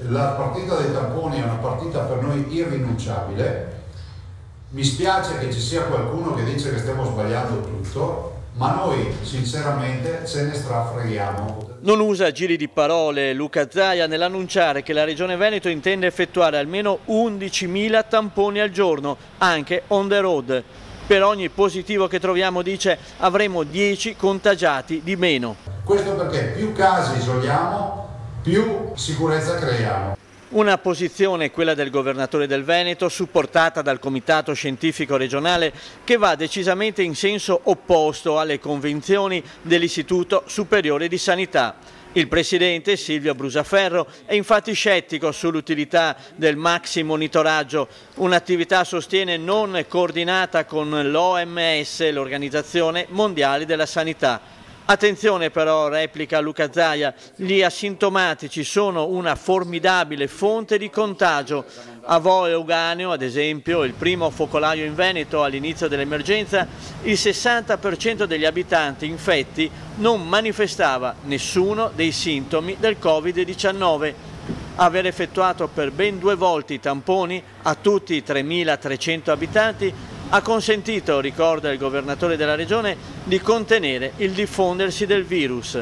La partita dei tamponi è una partita per noi irrinunciabile. Mi spiace che ci sia qualcuno che dice che stiamo sbagliando tutto, ma noi sinceramente ce ne strafreghiamo. Non usa giri di parole Luca Zaia nell'annunciare che la Regione Veneto intende effettuare almeno 11.000 tamponi al giorno, anche on the road. Per ogni positivo che troviamo, dice, avremo 10 contagiati di meno. Questo perché più casi isoliamo, più sicurezza creiamo. Una posizione, quella del governatore del Veneto, supportata dal Comitato Scientifico Regionale, che va decisamente in senso opposto alle convinzioni dell'Istituto Superiore di Sanità. Il presidente Silvio Brusaferro è infatti scettico sull'utilità del maxi monitoraggio, un'attività sostiene non coordinata con l'OMS, l'Organizzazione Mondiale della Sanità. Attenzione però, replica Luca Zaia, gli asintomatici sono una formidabile fonte di contagio. A Vo Euganeo, ad esempio, il primo focolaio in Veneto all'inizio dell'emergenza, il 60% degli abitanti infetti non manifestava nessuno dei sintomi del Covid-19 aver effettuato per ben due volte i tamponi a tutti i 3.300 abitanti ha consentito, ricorda il governatore della regione, di contenere il diffondersi del virus.